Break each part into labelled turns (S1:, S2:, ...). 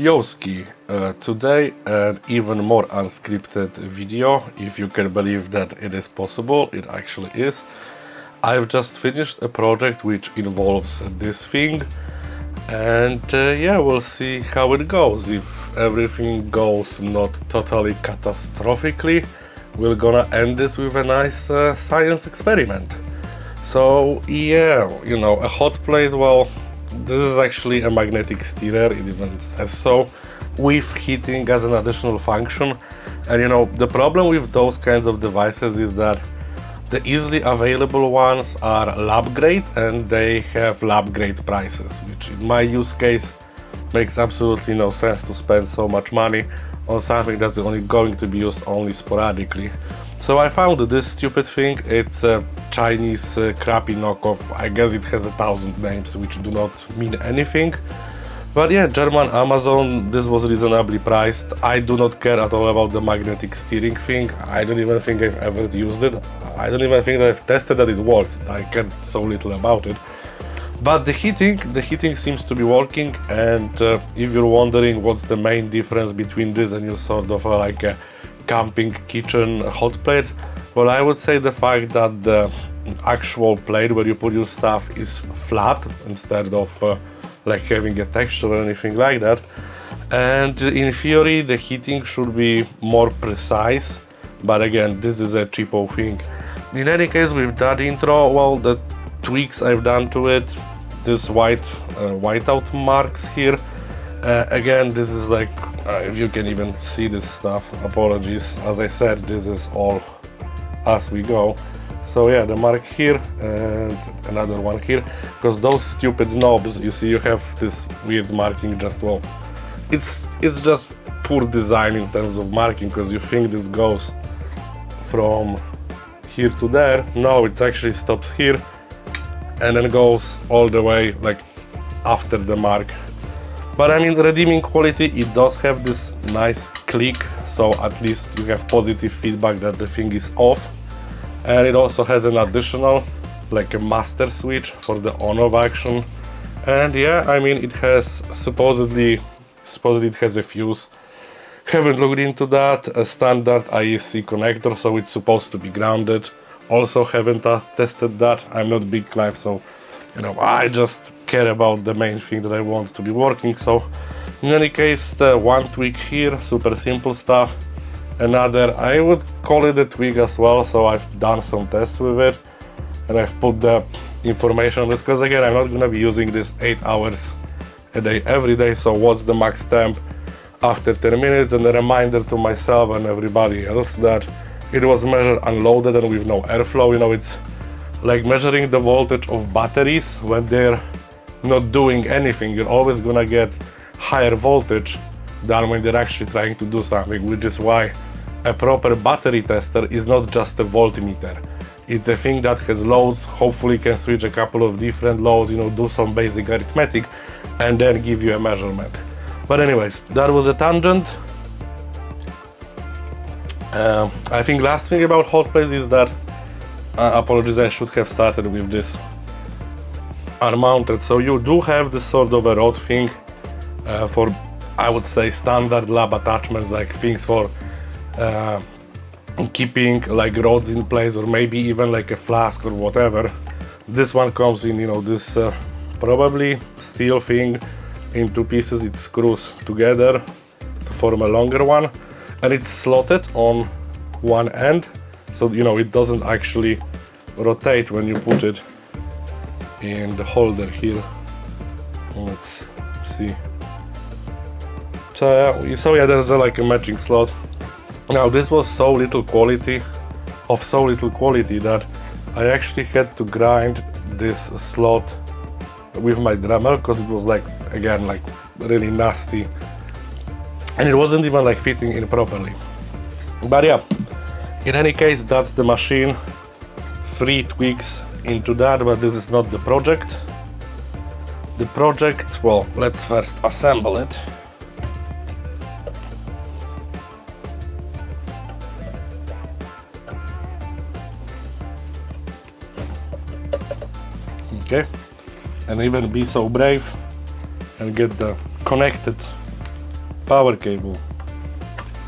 S1: Yoski. Uh, today an even more unscripted video, if you can believe that it is possible, it actually is. I've just finished a project which involves this thing and uh, yeah, we'll see how it goes. If everything goes not totally catastrophically, we're gonna end this with a nice uh, science experiment. So yeah, you know, a hot plate, well, this is actually a magnetic stirrer, it even says so, with heating as an additional function. And you know, the problem with those kinds of devices is that the easily available ones are lab grade and they have lab grade prices, which in my use case makes absolutely no sense to spend so much money on something that's only going to be used only sporadically. So I found this stupid thing, it's a Chinese uh, crappy knockoff, I guess it has a thousand names which do not mean anything. But yeah, German Amazon, this was reasonably priced. I do not care at all about the magnetic stirring thing. I don't even think I've ever used it. I don't even think that I've tested that it works. I care so little about it. But the heating, the heating seems to be working and uh, if you're wondering what's the main difference between this and your sort of uh, like a camping kitchen hot plate, well I would say the fact that the actual plate where you put your stuff is flat instead of uh, like having a texture or anything like that. And in theory the heating should be more precise, but again this is a cheapo thing. In any case with that intro, well the tweaks I've done to it, this white uh, whiteout marks here, uh, again this is like, uh, if you can even see this stuff, apologies, as I said this is all as we go. So yeah, the mark here and another one here, because those stupid knobs, you see you have this weird marking just well. It's, it's just poor design in terms of marking, because you think this goes from here to there. No, it actually stops here and then goes all the way like after the mark. But I mean, redeeming quality, it does have this nice click, so at least you have positive feedback that the thing is off. And it also has an additional like a master switch for the on-off action. And yeah I mean it has supposedly supposedly it has a fuse. Haven't looked into that. A standard IEC connector so it's supposed to be grounded. Also haven't tested that. I'm not big Clive so you know I just care about the main thing that I want to be working so in any case the one tweak here super simple stuff. Another I would call it a tweak as well so I've done some tests with it and I've put the information on this because again I'm not gonna be using this 8 hours a day every day so what's the max temp after 10 minutes? And a reminder to myself and everybody else that it was measured unloaded and with no airflow. You know it's like measuring the voltage of batteries when they're not doing anything. You're always gonna get higher voltage than when they're actually trying to do something which is why a proper battery tester is not just a voltmeter. It's a thing that has loads, hopefully can switch a couple of different loads, you know, do some basic arithmetic and then give you a measurement. But anyways, that was a tangent. Uh, I think last thing about hot plates is that, uh, apologies, I should have started with this unmounted. So you do have this sort of a rod thing uh, for, I would say, standard lab attachments, like things for uh, keeping like rods in place or maybe even like a flask or whatever. This one comes in you know this uh, probably steel thing in two pieces. It screws together to form a longer one and it's slotted on one end so you know it doesn't actually rotate when you put it in the holder here. Let's see so yeah there's a, like a matching slot now this was so little quality, of so little quality that I actually had to grind this slot with my Dremel because it was like, again, like really nasty. And it wasn't even like fitting in properly. But yeah, in any case, that's the machine. Three tweaks into that, but this is not the project. The project, well, let's first assemble it. And even be so brave and get the connected power cable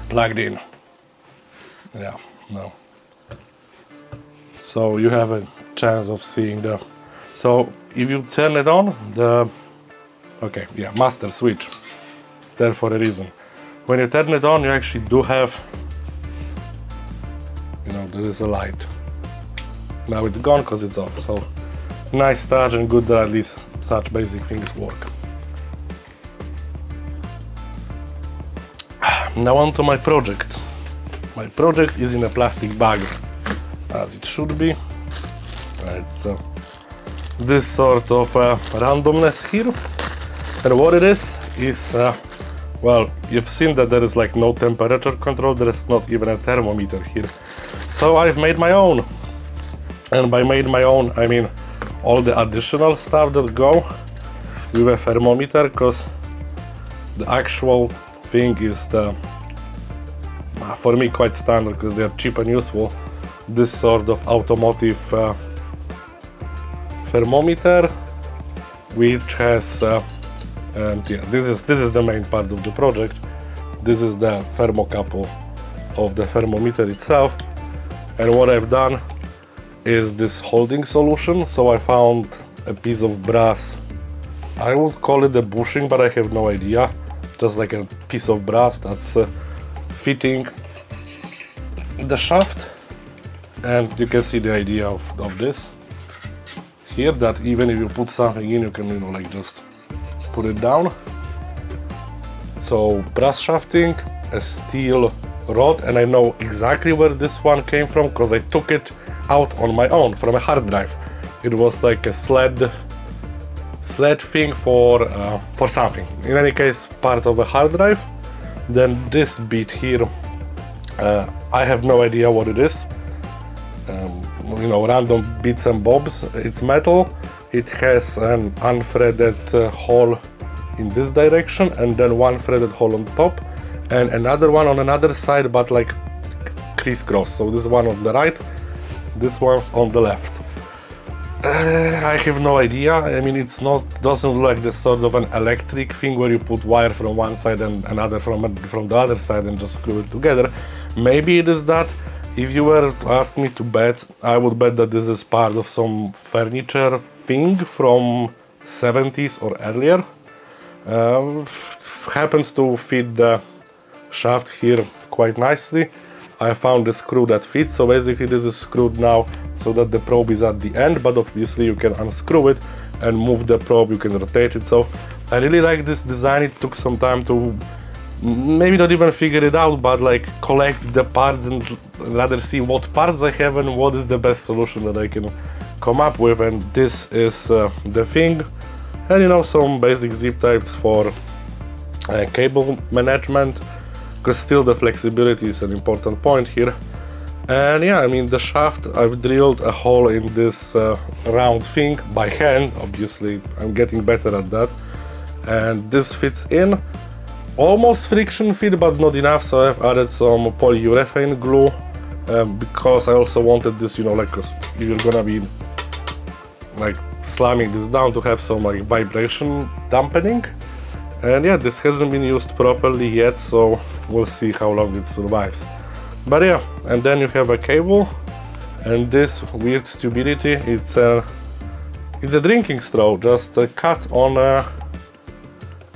S1: plugged in. Yeah, no. So you have a chance of seeing the. So if you turn it on, the okay, yeah, master switch. It's there for a reason. When you turn it on, you actually do have, you know, there is a light. Now it's gone because it's off. So nice touch and good that at least such basic things work. Now on to my project. My project is in a plastic bag, as it should be. It's uh, this sort of uh, randomness here. And what it is, is, uh, well, you've seen that there is like no temperature control, there is not even a thermometer here. So I've made my own. And by made my own, I mean all the additional stuff that go with a thermometer, because the actual thing is the for me quite standard because they are cheap and useful. This sort of automotive uh, thermometer which has uh, and yeah this is this is the main part of the project. This is the thermocouple of the thermometer itself. And what I've done is this holding solution. So I found a piece of brass. I would call it a bushing but I have no idea. Just like a piece of brass that's uh, fitting the shaft. And you can see the idea of, of this. Here that even if you put something in you can you know like just put it down. So brass shafting a steel rod and I know exactly where this one came from because I took it out on my own from a hard drive it was like a sled sled thing for uh, for something in any case part of a hard drive then this bit here uh, I have no idea what it is. Um, you know, random bits and bobs. It's metal. It has an unthreaded uh, hole in this direction and then one threaded hole on top and another one on another side but like crisscross. So this one on the right, this one's on the left. Uh, I have no idea. I mean, it's not doesn't look like the sort of an electric thing where you put wire from one side and another from from the other side and just screw it together. Maybe it is that. If you were to ask me to bet, I would bet that this is part of some furniture thing from 70s or earlier. Uh, happens to fit the shaft here quite nicely. I found the screw that fits, so basically this is screwed now so that the probe is at the end, but obviously you can unscrew it and move the probe, you can rotate it. So I really like this design, it took some time to maybe not even figure it out, but like collect the parts and rather see what parts I have and what is the best solution that I can come up with. And this is uh, the thing. And you know, some basic zip ties for uh, cable management, because still the flexibility is an important point here. And yeah, I mean the shaft, I've drilled a hole in this uh, round thing by hand, obviously I'm getting better at that. And this fits in almost friction fit but not enough so I've added some polyurethane glue um, because I also wanted this you know like if you're gonna be like slamming this down to have some like vibration dampening and yeah this hasn't been used properly yet so we'll see how long it survives. But yeah and then you have a cable and this weird stupidity it's a it's a drinking straw just a cut on a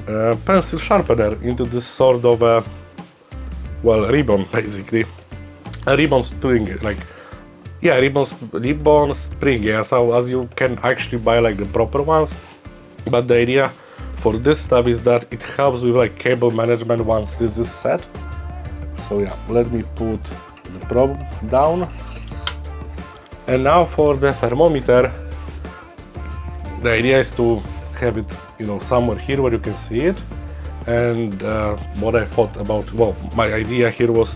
S1: uh, pencil sharpener into this sort of a well ribbon basically. A ribbon spring like yeah ribbon ribbon spring yeah so as you can actually buy like the proper ones. But the idea for this stuff is that it helps with like cable management once this is set. So yeah let me put the probe down. And now for the thermometer the idea is to have it you know somewhere here where you can see it. And uh, what I thought about well my idea here was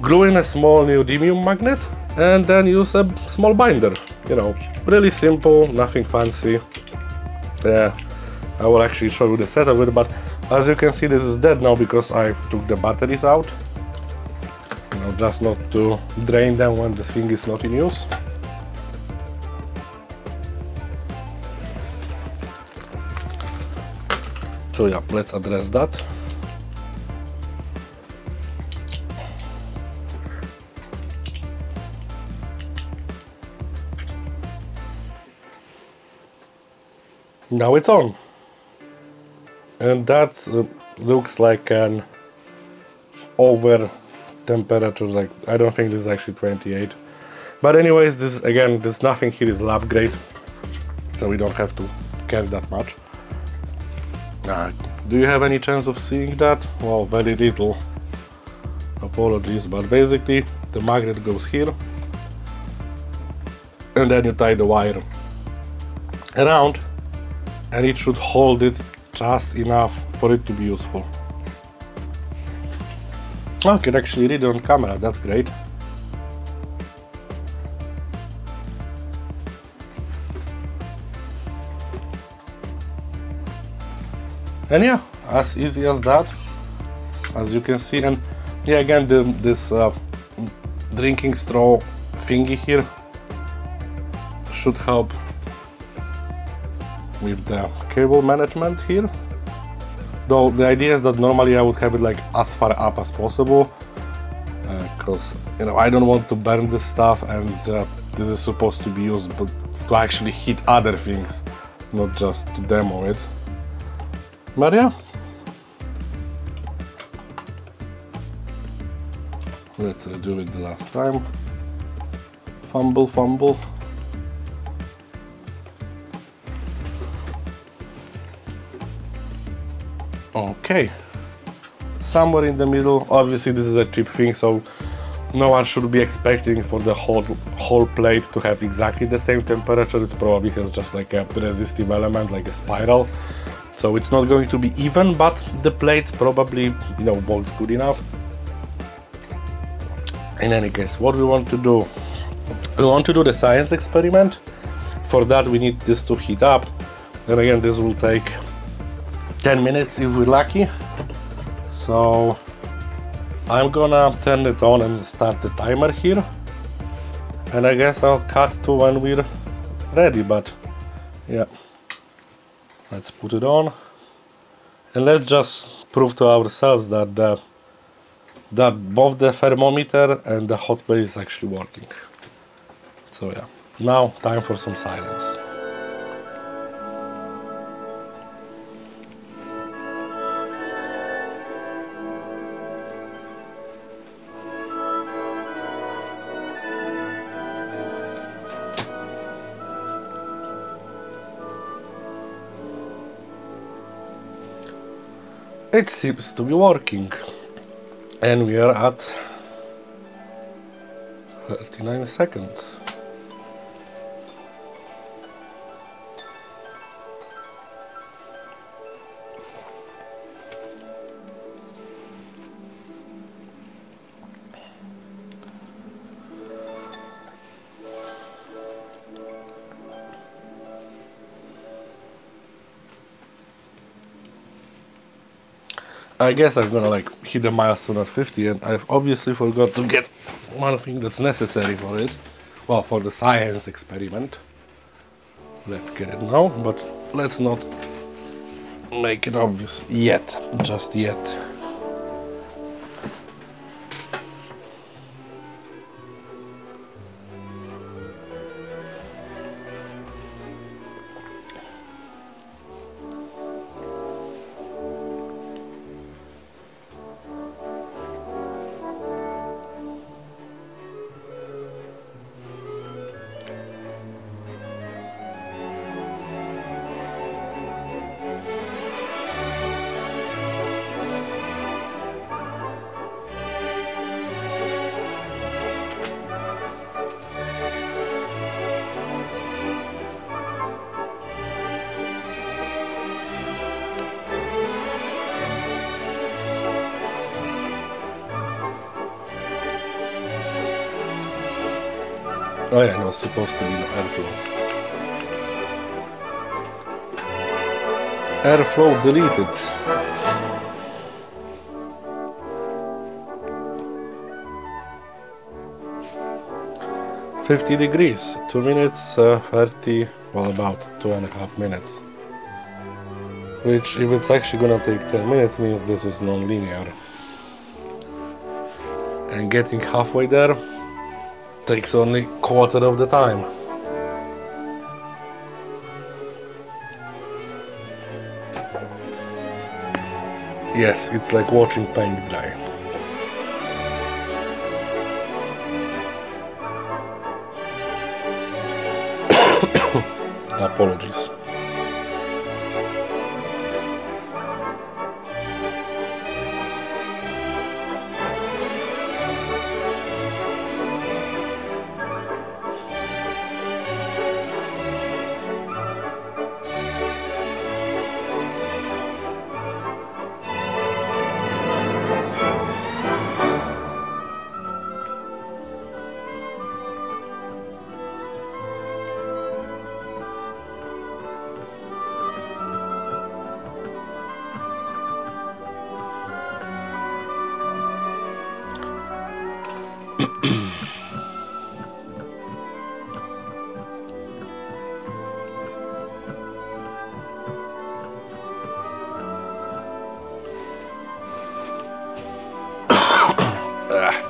S1: glue in a small neodymium magnet and then use a small binder. You know really simple nothing fancy. Yeah I will actually show you the setup with but as you can see this is dead now because I took the batteries out. You know just not to drain them when the thing is not in use. So yeah let's address that. Now it's on and that uh, looks like an over temperature like I don't think this is actually 28 but anyways this again there's nothing here is lab grade so we don't have to care that much. Uh, do you have any chance of seeing that? Well very little. Apologies but basically the magnet goes here and then you tie the wire around and it should hold it just enough for it to be useful. I can actually read it on camera, that's great. And yeah, as easy as that, as you can see. And yeah, again, the, this uh, drinking straw thingy here should help with the cable management here. Though the idea is that normally I would have it like as far up as possible because uh, you know I don't want to burn this stuff and uh, this is supposed to be used to actually hit other things, not just to demo it. But yeah. Let's do it the last time. Fumble, fumble. Okay. Somewhere in the middle obviously this is a cheap thing so no one should be expecting for the whole whole plate to have exactly the same temperature. It's probably has just like a resistive element like a spiral. So it's not going to be even but the plate probably you know works good enough. In any case what we want to do we want to do the science experiment. For that we need this to heat up. And again this will take 10 minutes if we're lucky. So I'm gonna turn it on and start the timer here. And I guess I'll cut to when we're ready but yeah. Let's put it on. And let's just prove to ourselves that the, that both the thermometer and the hot plate is actually working. So yeah. Now time for some silence it seems to be working. And we are at 39 seconds I guess I'm gonna like hit the milestone at 50 and I've obviously forgot to get one thing that's necessary for it. Well, for the science experiment. Let's get it now, but let's not make it obvious yet, just yet. Oh yeah, it was supposed to be no airflow. Airflow deleted. Fifty degrees, two minutes, uh, thirty, well about two and a half minutes. Which, if it's actually gonna take ten minutes, means this is non-linear. And getting halfway there Takes only quarter of the time. Yes, it's like watching paint dry. Apologies.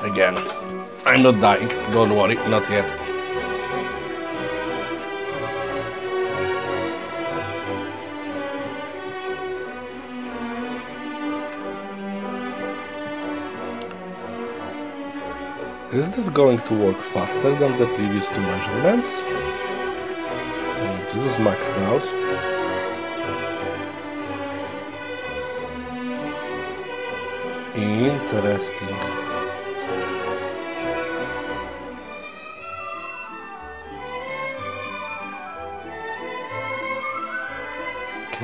S1: Again. I'm not dying, don't worry, not yet. Is this going to work faster than the previous two measurements? Hmm, this is maxed out. Interesting.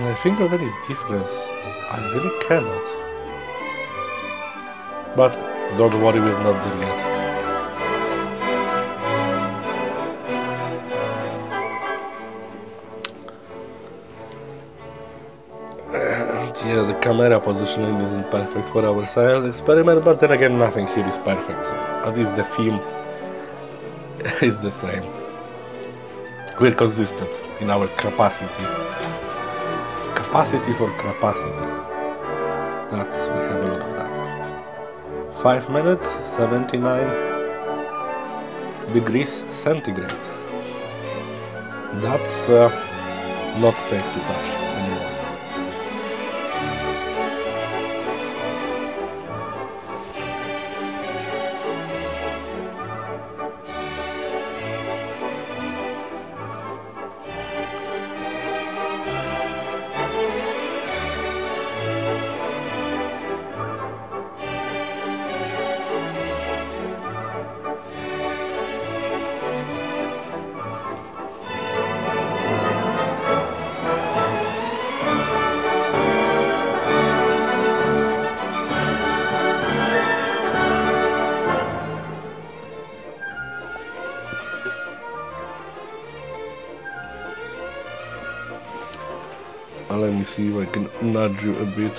S1: Can I think of any difference? I really cannot. But don't worry, we're not there yet. And yeah, the camera positioning isn't perfect for our science experiment, but then again, nothing here is perfect, so at least the theme is the same. We're consistent in our capacity. Capacity for crappacity. That's, we have a lot of that. 5 minutes, 79 degrees centigrade. That's uh, not safe to touch let me see if I can nudge you a bit.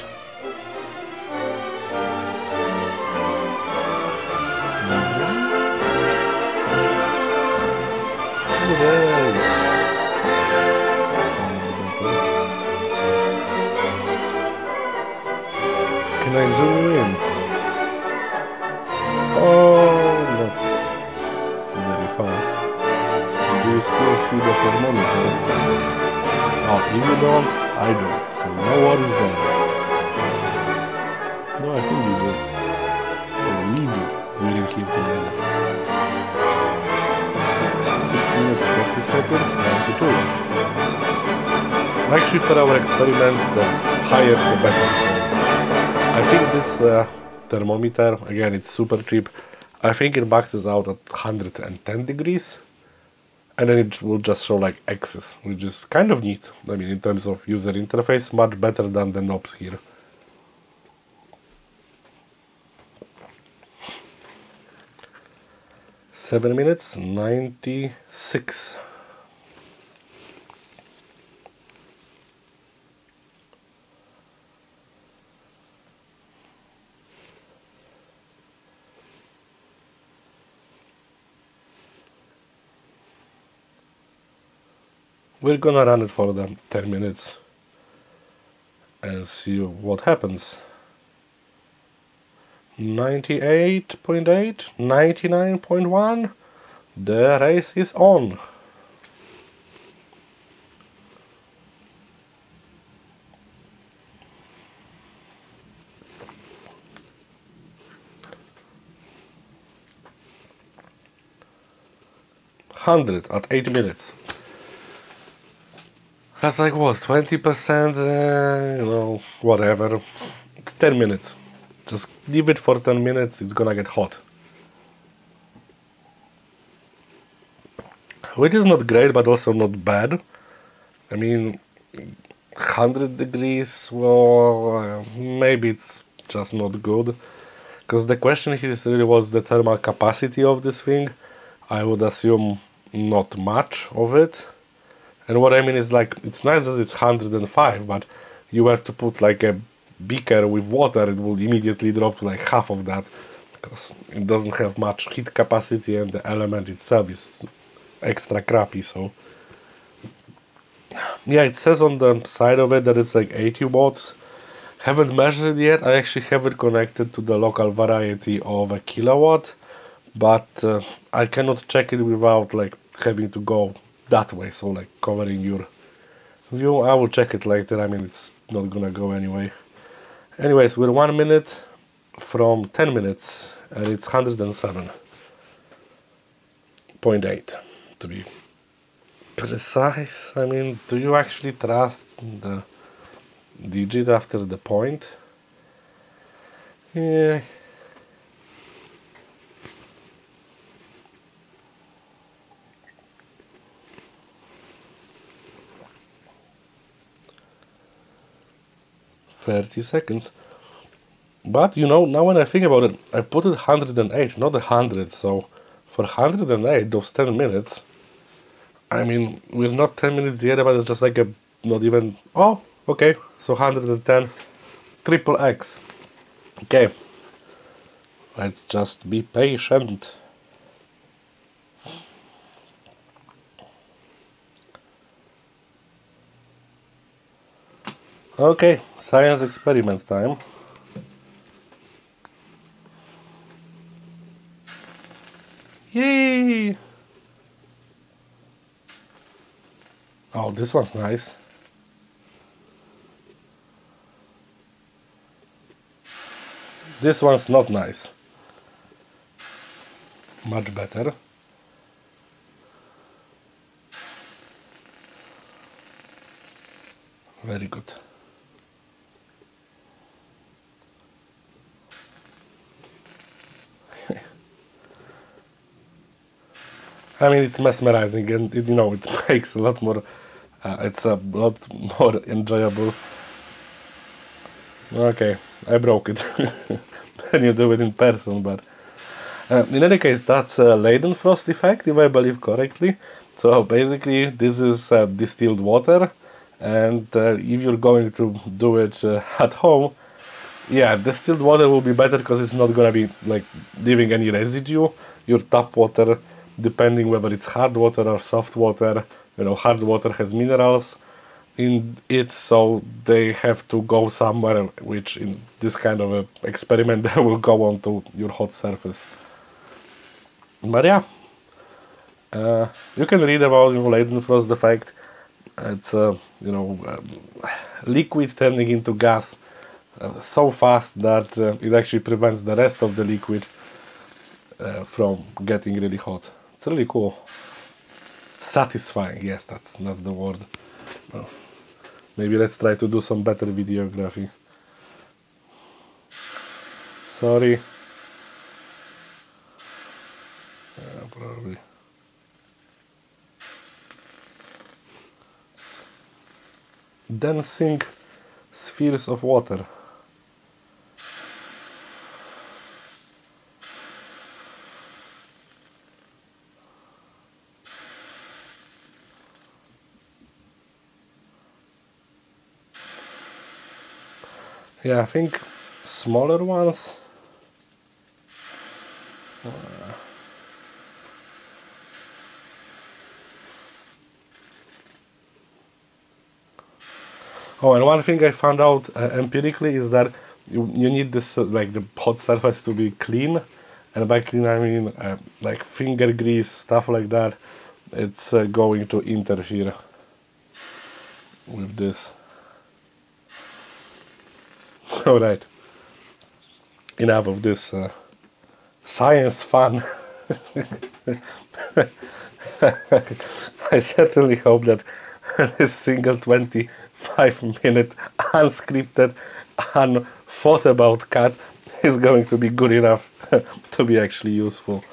S1: Can I zoom in? Oh, no. Very far. Do you still see the thermometer? Oh, you don't, I do. So no worries there. No, I think you do. Or we do. We're here together. 6 minutes 40 seconds, 92. Actually, for our experiment, the higher the better. I think this uh, thermometer, again, it's super cheap. I think it maxes out at 110 degrees and then it will just show like X's, which is kind of neat. I mean, in terms of user interface, much better than the knobs here. Seven minutes, ninety-six. we're gonna run it for them 10 minutes and see what happens 98.8 99.1 the race is on Hundred at eight minutes. That's like what, 20%, uh, you know, whatever. It's 10 minutes. Just leave it for 10 minutes, it's gonna get hot. Which is not great, but also not bad. I mean, 100 degrees, well, maybe it's just not good. Because the question here is really what's the thermal capacity of this thing. I would assume not much of it. And what I mean is like, it's nice that it's 105, but you were to put like a beaker with water, it will immediately drop to like half of that. Because it doesn't have much heat capacity and the element itself is extra crappy, so yeah it says on the side of it that it's like 80 watts haven't measured it yet I actually have it connected to the local variety of a Kill A Watt but uh, I cannot check it without like having to go that way so like covering your view I will check it later I mean it's not gonna go anyway anyways we're one minute from 10 minutes and it's 107.8 to be precise. I mean, do you actually trust the digit after the point? Yeah. Thirty seconds. But you know, now when I think about it, I put it 108, not 100. So for 108, those 10 minutes, I mean, we're not 10 minutes yet, but it's just like a, not even, oh, okay, so 110, triple X. Okay, let's just be patient. Okay, science experiment time. Yay! Oh, this one's nice. This one's not nice. Much better. Very good. I mean, it's mesmerizing and it, you know, it makes a lot more uh, it's a lot more enjoyable. Okay, I broke it when you do it in person, but uh, in any case, that's a Leidenfrost effect, if I believe correctly. So basically, this is uh, distilled water, and uh, if you're going to do it uh, at home, yeah, distilled water will be better because it's not gonna be like leaving any residue. Your tap water, depending whether it's hard water or soft water, you know hard water has minerals in it so they have to go somewhere which in this kind of experiment they will go onto your hot surface. But yeah uh, you can read about you know, Leidenfrost effect it's uh, you know um, liquid turning into gas uh, so fast that uh, it actually prevents the rest of the liquid uh, from getting really hot it's really cool. Satisfying. Yes that's that's the word. Well, maybe let's try to do some better videography. Sorry. Yeah, probably. Dancing spheres of water Yeah, I think smaller ones. Oh, and one thing I found out uh, empirically is that you, you need this uh, like the hot surface to be clean, and by clean I mean uh, like finger grease stuff like that. It's uh, going to interfere with this. Alright. Enough of this uh, science fun. I certainly hope that this single 25 minute unscripted, unthought about cut is going to be good enough to be actually useful.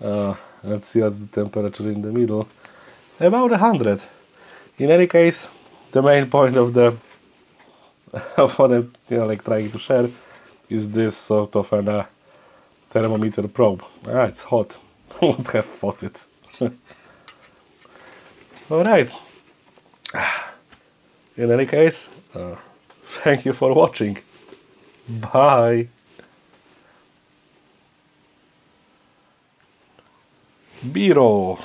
S1: Uh, let's see what's the temperature in the middle. About 100. In any case, the main point of the what I'm you know, like trying to share is this sort of an uh, thermometer probe. Ah, it's hot. Would have thought it. Alright. In any case, uh, thank you for watching. Bye. B-roll.